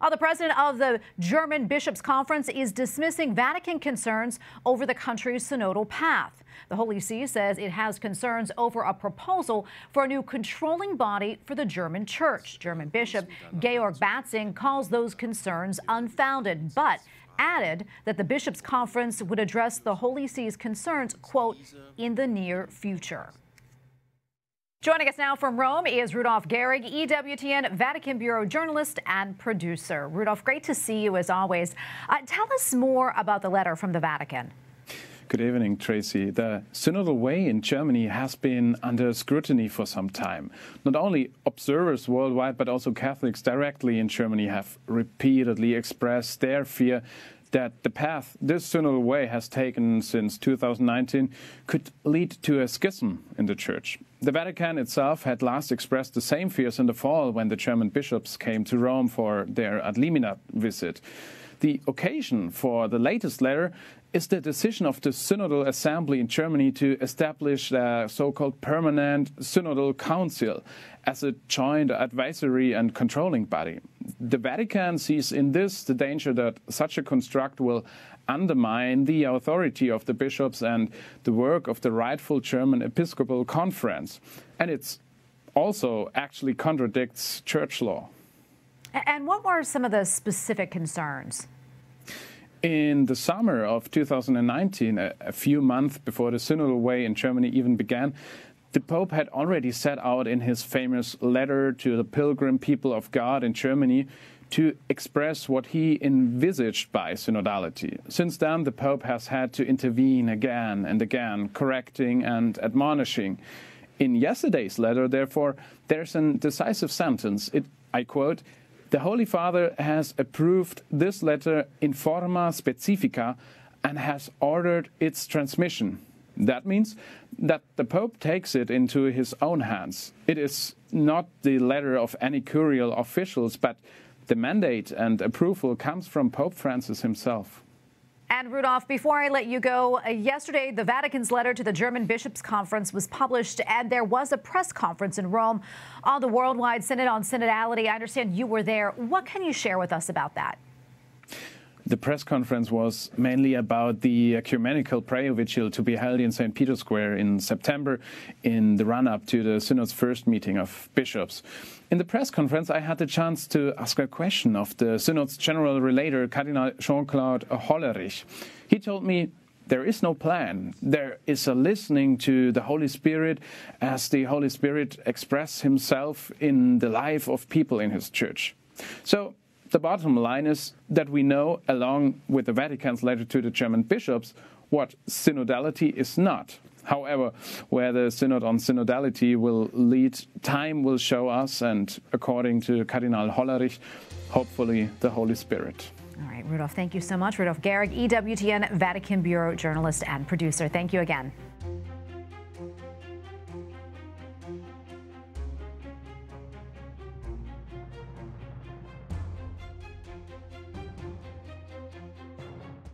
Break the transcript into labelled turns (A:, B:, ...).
A: Uh, the president of the German Bishops' Conference is dismissing Vatican concerns over the country's synodal path. The Holy See says it has concerns over a proposal for a new controlling body for the German church. German Bishop Georg Batzing calls those concerns unfounded, but added that the Bishops' Conference would address the Holy See's concerns, quote, in the near future. Joining us now from Rome is Rudolf Gehrig, EWTN Vatican Bureau journalist and producer. Rudolf, great to see you as always. Uh, tell us more about the letter from the Vatican.
B: Good evening, Tracy. The Synodal Way in Germany has been under scrutiny for some time. Not only observers worldwide, but also Catholics directly in Germany have repeatedly expressed their fear that the path this synodal way has taken since 2019 could lead to a schism in the church. The Vatican itself had last expressed the same fears in the fall when the German bishops came to Rome for their ad limina visit. The occasion for the latest letter is the decision of the Synodal Assembly in Germany to establish a so called permanent Synodal Council as a joint advisory and controlling body. The Vatican sees in this the danger that such a construct will undermine the authority of the bishops and the work of the rightful German Episcopal Conference. And it also actually contradicts church law.
A: And what were some of the specific concerns?
B: In the summer of 2019, a, a few months before the Synodal Way in Germany even began, the Pope had already set out in his famous letter to the pilgrim people of God in Germany to express what he envisaged by synodality. Since then, the Pope has had to intervene again and again, correcting and admonishing. In yesterday's letter, therefore, there's a decisive sentence. It, I quote, the Holy Father has approved this letter in forma specifica and has ordered its transmission. That means that the Pope takes it into his own hands. It is not the letter of any curial officials, but the mandate and approval comes from Pope Francis himself.
A: And Rudolf, before I let you go, uh, yesterday the Vatican's letter to the German Bishops' Conference was published, and there was a press conference in Rome on the Worldwide Synod on Synodality. I understand you were there. What can you share with us about that?
B: The press conference was mainly about the ecumenical prayer vigil to be held in St. Peter's Square in September in the run up to the Synod's first meeting of bishops. In the press conference, I had the chance to ask a question of the Synod's general relator, Cardinal Jean Claude Hollerich. He told me there is no plan. There is a listening to the Holy Spirit as the Holy Spirit expresses himself in the life of people in his church. So the bottom line is that we know, along with the Vatican's letter to the German bishops, what synodality is not. However, where the synod on synodality will lead, time will show us, and according to Cardinal Hollerich, hopefully the Holy Spirit.
A: All right, Rudolf, thank you so much. Rudolf Gehrig, EWTN Vatican Bureau journalist and producer. Thank you again.